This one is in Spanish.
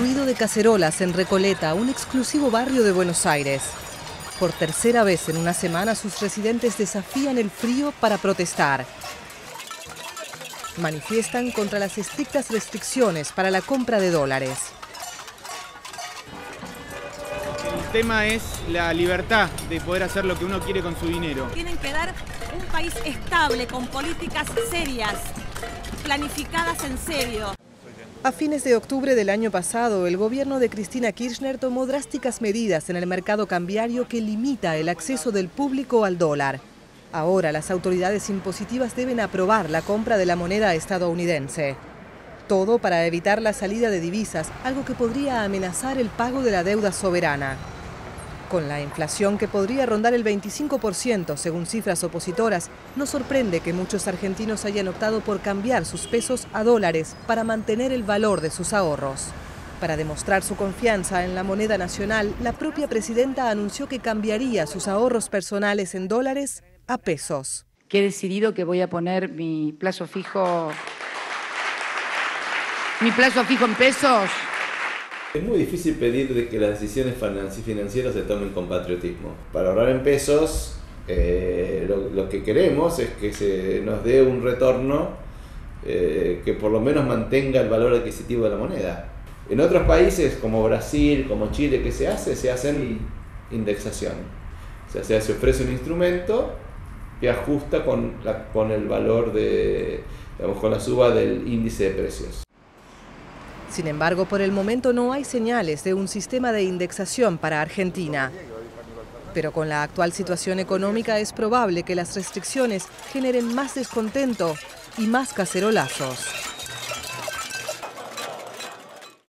ruido de cacerolas en Recoleta, un exclusivo barrio de Buenos Aires. Por tercera vez en una semana sus residentes desafían el frío para protestar. Manifiestan contra las estrictas restricciones para la compra de dólares. El tema es la libertad de poder hacer lo que uno quiere con su dinero. Tienen que dar un país estable, con políticas serias, planificadas en serio. A fines de octubre del año pasado, el gobierno de Cristina Kirchner tomó drásticas medidas en el mercado cambiario que limita el acceso del público al dólar. Ahora las autoridades impositivas deben aprobar la compra de la moneda estadounidense. Todo para evitar la salida de divisas, algo que podría amenazar el pago de la deuda soberana. Con la inflación que podría rondar el 25% según cifras opositoras, no sorprende que muchos argentinos hayan optado por cambiar sus pesos a dólares para mantener el valor de sus ahorros. Para demostrar su confianza en la moneda nacional, la propia presidenta anunció que cambiaría sus ahorros personales en dólares a pesos. Que he decidido que voy a poner mi plazo fijo mi plazo fijo en pesos es muy difícil pedir de que las decisiones financieras se tomen con patriotismo. Para ahorrar en pesos, eh, lo, que queremos es que se nos dé un retorno eh, que por lo menos mantenga el valor adquisitivo de la moneda. En otros países como Brasil, como Chile, ¿qué se hace? Se hacen indexación. O sea, se ofrece un instrumento que ajusta con, con el valor de, digamos, con la suba del índice de precios. Sin embargo, por el momento no hay señales de un sistema de indexación para Argentina. Pero con la actual situación económica es probable que las restricciones generen más descontento y más cacerolazos.